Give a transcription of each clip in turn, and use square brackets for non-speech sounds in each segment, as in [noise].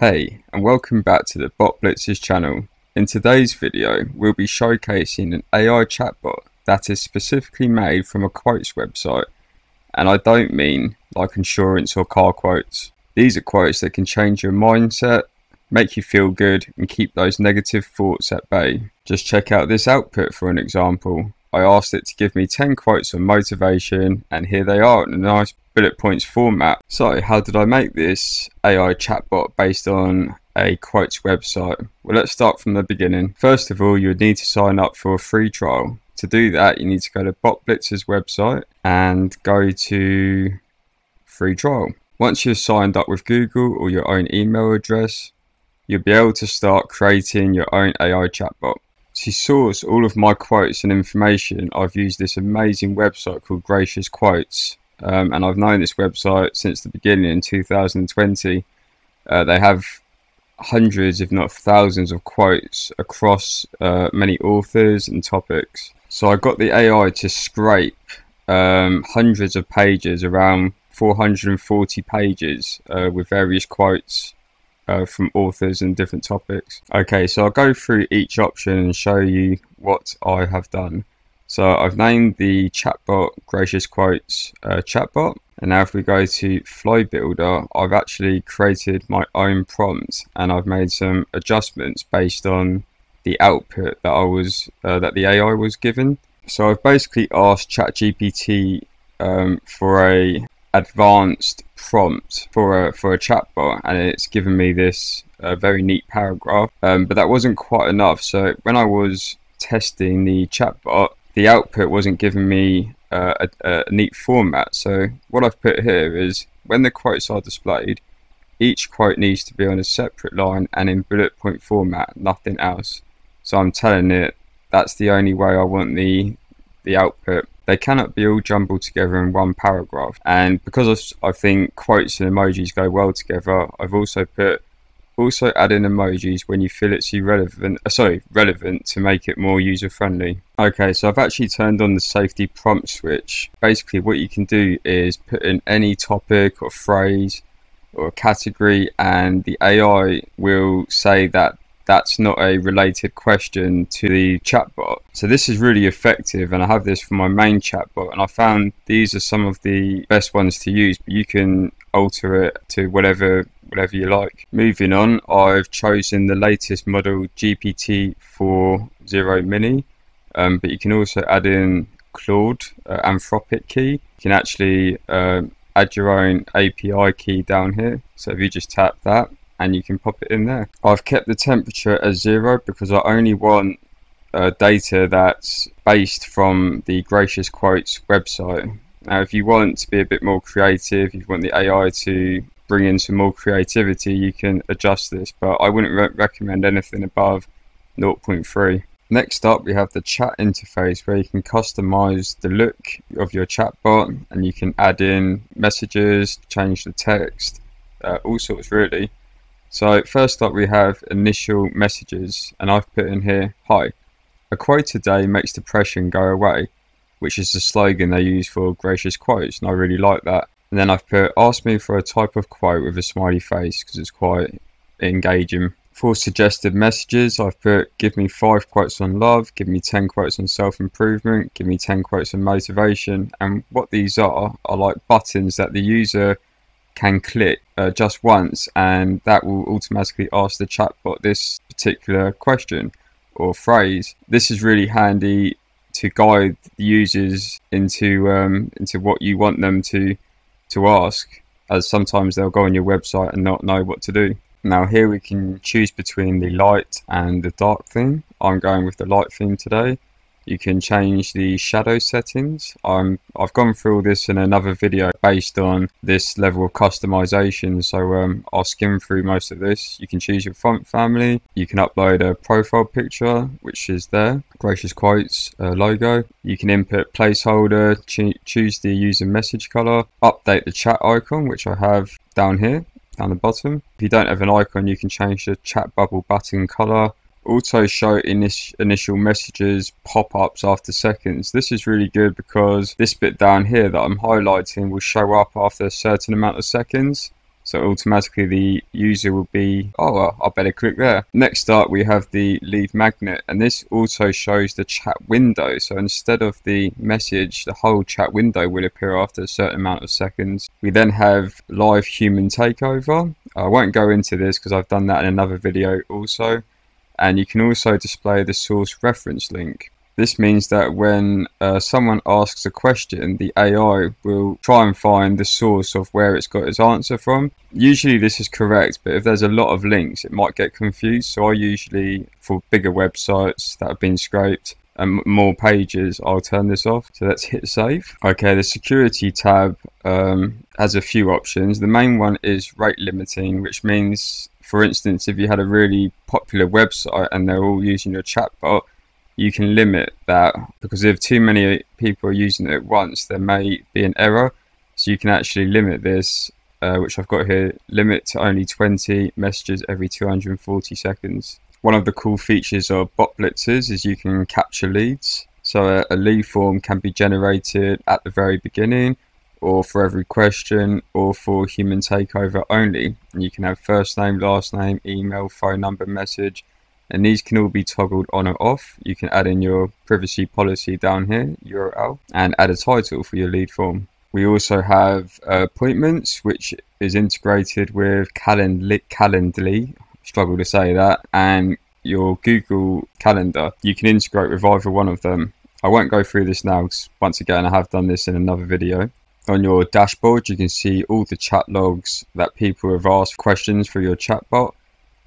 Hey, and welcome back to the Bot Blitzers channel. In today's video, we'll be showcasing an AI chatbot that is specifically made from a quotes website. And I don't mean like insurance or car quotes. These are quotes that can change your mindset, make you feel good, and keep those negative thoughts at bay. Just check out this output for an example. I asked it to give me 10 quotes on motivation, and here they are in a nice bullet points format. So, how did I make this AI chatbot based on a quotes website? Well, let's start from the beginning. First of all, you would need to sign up for a free trial. To do that, you need to go to BotBlitzer's website and go to free trial. Once you're signed up with Google or your own email address, you'll be able to start creating your own AI chatbot. To source all of my quotes and information, I've used this amazing website called Gracious Quotes. Um, and I've known this website since the beginning in 2020. Uh, they have hundreds, if not thousands, of quotes across uh, many authors and topics. So I got the AI to scrape um, hundreds of pages, around 440 pages, uh, with various quotes uh, from authors and different topics. Okay, so I'll go through each option and show you what I have done. So I've named the chatbot Gracious Quotes uh, chatbot. And now if we go to Flow Builder, I've actually created my own prompt and I've made some adjustments based on the output that I was uh, that the AI was given. So I've basically asked ChatGPT um, for a advanced prompt for a for a chatbot, and it's given me this uh, very neat paragraph. Um, but that wasn't quite enough. So when I was testing the chatbot, the output wasn't giving me uh, a, a neat format. So what I've put here is when the quotes are displayed, each quote needs to be on a separate line and in bullet point format, nothing else. So I'm telling it that's the only way I want the the output they cannot be all jumbled together in one paragraph. And because I think quotes and emojis go well together, I've also put also add in emojis when you feel it's irrelevant uh, sorry relevant to make it more user friendly okay so i've actually turned on the safety prompt switch basically what you can do is put in any topic or phrase or category and the ai will say that that's not a related question to the chatbot. So this is really effective and I have this for my main chatbot and I found these are some of the best ones to use but you can alter it to whatever whatever you like. Moving on, I've chosen the latest model GPT-4o Mini um, but you can also add in Claude uh, Anthropic key. You can actually uh, add your own API key down here. So if you just tap that and you can pop it in there. I've kept the temperature as zero because I only want uh, data that's based from the Gracious Quotes website. Now, if you want to be a bit more creative, you want the AI to bring in some more creativity, you can adjust this, but I wouldn't re recommend anything above 0.3. Next up, we have the chat interface where you can customize the look of your chatbot and you can add in messages, change the text, uh, all sorts really. So first up we have initial messages and I've put in here, hi, a quote today makes depression go away, which is the slogan they use for gracious quotes and I really like that. And then I've put, ask me for a type of quote with a smiley face because it's quite engaging. For suggested messages, I've put, give me five quotes on love, give me 10 quotes on self-improvement, give me 10 quotes on motivation. And what these are, are like buttons that the user can click uh, just once and that will automatically ask the chatbot this particular question or phrase. This is really handy to guide the users into um, into what you want them to to ask as sometimes they'll go on your website and not know what to do. Now here we can choose between the light and the dark theme. I'm going with the light theme today you can change the shadow settings. I'm, I've gone through all this in another video based on this level of customization, so um, I'll skim through most of this. You can choose your font family, you can upload a profile picture, which is there, Gracious Quotes uh, logo. You can input placeholder, cho choose the user message color, update the chat icon, which I have down here, down the bottom. If you don't have an icon, you can change the chat bubble button color auto show initial messages pop-ups after seconds this is really good because this bit down here that I'm highlighting will show up after a certain amount of seconds So automatically the user will be, oh, well, I better click there. Next up, we have the lead magnet, and this also shows the chat window. So instead of the message, the whole chat window will appear after a certain amount of seconds. We then have live human takeover. I won't go into this because I've done that in another video also. And you can also display the source reference link. This means that when uh, someone asks a question, the AI will try and find the source of where it's got its answer from. Usually this is correct, but if there's a lot of links, it might get confused. So I usually, for bigger websites that have been scraped, and more pages, I'll turn this off. So let's hit save. Okay, the security tab um, has a few options. The main one is rate limiting, which means, for instance, if you had a really popular website and they're all using your chatbot, you can limit that because if too many people are using it at once, there may be an error. So you can actually limit this, uh, which I've got here, limit to only 20 messages every 240 seconds. One of the cool features of bot blitzers is you can capture leads. So a, a lead form can be generated at the very beginning or for every question or for human takeover only. And you can have first name, last name, email, phone number, message, and these can all be toggled on or off. You can add in your privacy policy down here, URL, and add a title for your lead form. We also have uh, appointments, which is integrated with Calendly, Calendly, struggle to say that, and your Google Calendar. You can integrate with either one of them. I won't go through this now because once again I have done this in another video. On your dashboard you can see all the chat logs that people have asked questions for your chatbot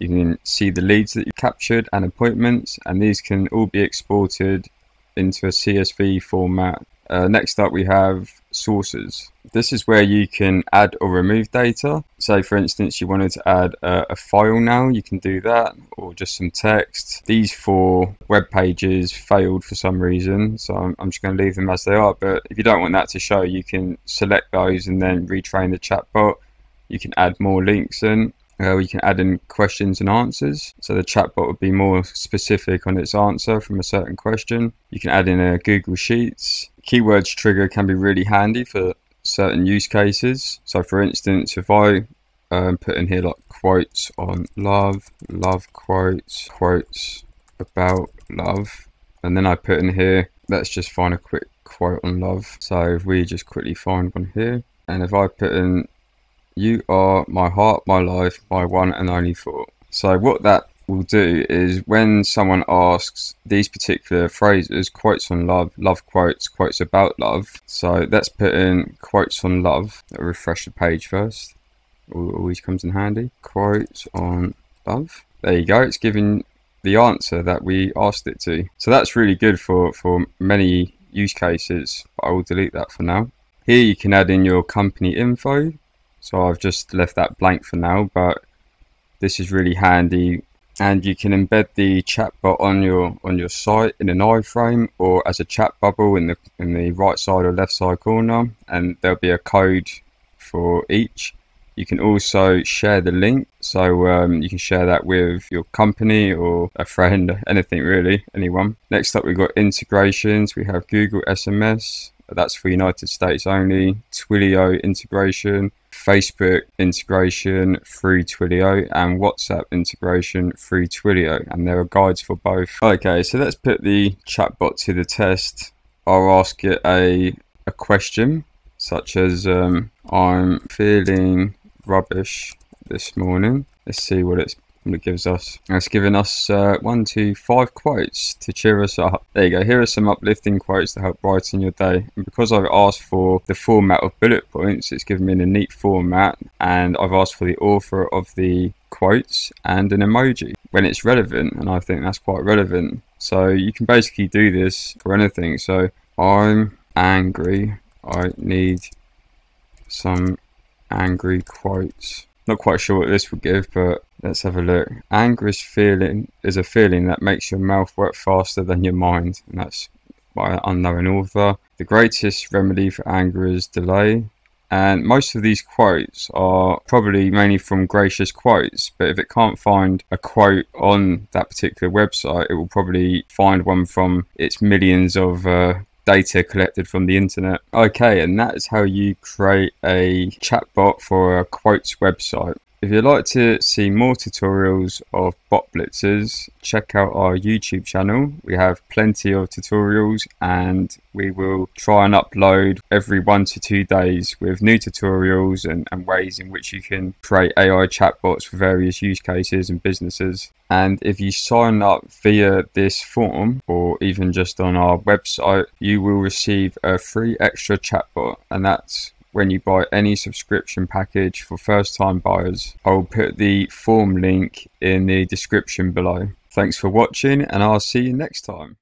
you can see the leads that you captured and appointments, and these can all be exported into a CSV format. Uh, next up, we have sources. This is where you can add or remove data. Say, for instance, you wanted to add a, a file now, you can do that, or just some text. These four web pages failed for some reason, so I'm, I'm just going to leave them as they are. But if you don't want that to show, you can select those and then retrain the chatbot. You can add more links in uh, we can add in questions and answers. So the chatbot would be more specific on its answer from a certain question. You can add in a Google Sheets. Keywords trigger can be really handy for certain use cases. So for instance, if I um, put in here like quotes on love, love quotes, quotes about love, and then I put in here, let's just find a quick quote on love. So if we just quickly find one here, and if I put in you are my heart, my life, my one and only thought. So what that will do is when someone asks these particular phrases, quotes on love, love quotes, quotes about love. So let's put in quotes on love. I'll refresh the page first. Always comes in handy. Quotes on love. There you go. It's giving the answer that we asked it to. So that's really good for, for many use cases, but I will delete that for now. Here you can add in your company info, so I've just left that blank for now, but this is really handy and you can embed the chatbot on your on your site in an iframe or as a chat bubble in the in the right side or left side corner. And there'll be a code for each. You can also share the link. So um, you can share that with your company or a friend [laughs] anything really anyone. Next up we've got integrations. We have google sms that's for united states only. Twilio integration Facebook integration through Twilio and WhatsApp integration through Twilio and there are guides for both. Okay, so let's put the chatbot to the test. I'll ask it a, a question such as um, I'm feeling rubbish this morning. Let's see what it's it gives us. It's given us uh, one, two, five quotes to cheer us up. There you go. Here are some uplifting quotes to help brighten your day. And because I've asked for the format of bullet points, it's given me in a neat format. And I've asked for the author of the quotes and an emoji when it's relevant. And I think that's quite relevant. So you can basically do this for anything. So I'm angry. I need some angry quotes. Not quite sure what this would give, but let's have a look. Anger is feeling is a feeling that makes your mouth work faster than your mind, and that's by an unknown author. The greatest remedy for anger is delay. And most of these quotes are probably mainly from gracious quotes, but if it can't find a quote on that particular website, it will probably find one from its millions of uh, data collected from the internet. Okay, and that is how you create a chatbot for a quotes website. If you'd like to see more tutorials of bot blitzers, check out our YouTube channel. We have plenty of tutorials and we will try and upload every one to two days with new tutorials and, and ways in which you can create AI chatbots for various use cases and businesses. And if you sign up via this form or even just on our website, you will receive a free extra chatbot and that's when you buy any subscription package for first time buyers. I'll put the form link in the description below. Thanks for watching and I'll see you next time.